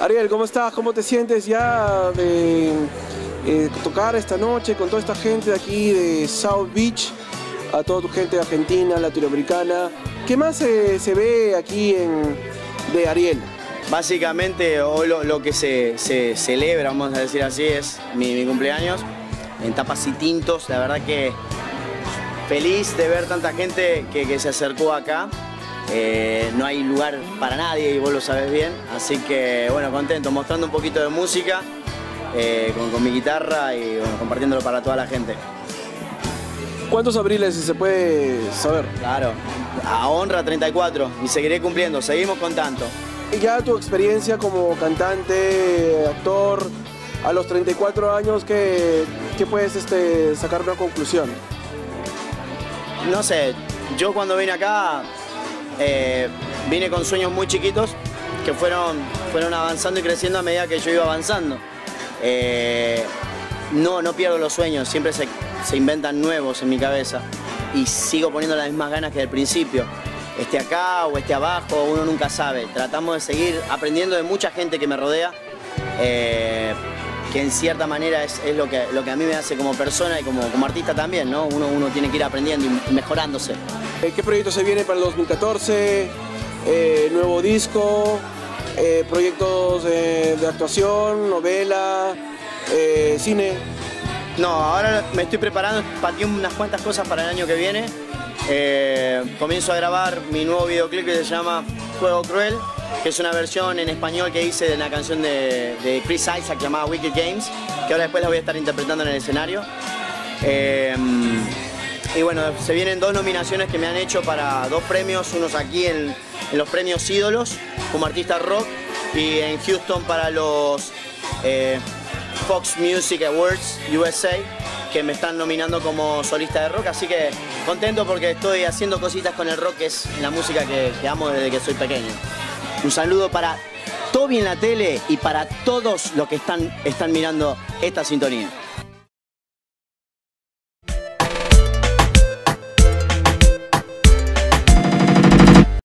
Ariel, ¿cómo estás? ¿Cómo te sientes ya de eh, tocar esta noche con toda esta gente de aquí de South Beach? A toda tu gente argentina, latinoamericana. ¿Qué más se ve aquí en, de Ariel? Básicamente hoy lo, que se, celebra, vamos a decir así, es mi, cumpleaños en tapas y tintos. La verdad que feliz de ver tanta gente que, se acercó acá. Eh, no hay lugar para nadie y vos lo sabes bien. Así que bueno, contento, mostrando un poquito de música eh, con, mi guitarra y compartiéndolo para toda la gente. ¿Cuántos abriles si se puede saber? Claro, a honra 34 y seguiré cumpliendo, seguimos con tanto. Y ya tu experiencia como cantante, actor, a los 34 años, ¿qué, puedes este, sacar una conclusión? No sé, yo cuando vine acá eh, vine con sueños muy chiquitos que fueron, fueron avanzando y creciendo a medida que yo iba avanzando. Eh, no, no pierdo los sueños, siempre se, se inventan nuevos en mi cabeza y sigo poniendo las mismas ganas que al principio. Esté acá o esté abajo, uno nunca sabe. Tratamos de seguir aprendiendo de mucha gente que me rodea, eh, que en cierta manera es, lo, que, lo que a mí me hace como persona y como, como artista también, ¿no? Uno, uno tiene que ir aprendiendo y mejorándose. Eh, ¿Qué proyecto se viene para el 2014? Eh, ¿Nuevo disco? ¿Proyectos de actuación? ¿Novela? ¿Cine? No, ahora me estoy preparando, pateé unas cuantas cosas para el año que viene. Eh, comienzo a grabar mi nuevo videoclip que se llama Juego Cruel, que es una versión en español que hice de una canción de, Chris Isaac llamada Wicked Games, que ahora después la voy a estar interpretando en el escenario. Eh, y bueno, se vienen dos nominaciones que me han hecho para dos premios, unos aquí en, los premios ídolos como artista rock y en Houston para los eh, Fox Music Awards USA, que me están nominando como solista de rock, así que contento porque estoy haciendo cositas con el rock, que es la música que, amo desde que soy pequeño. Un saludo para Toby en la tele y para todos los que están, están mirando esta sintonía.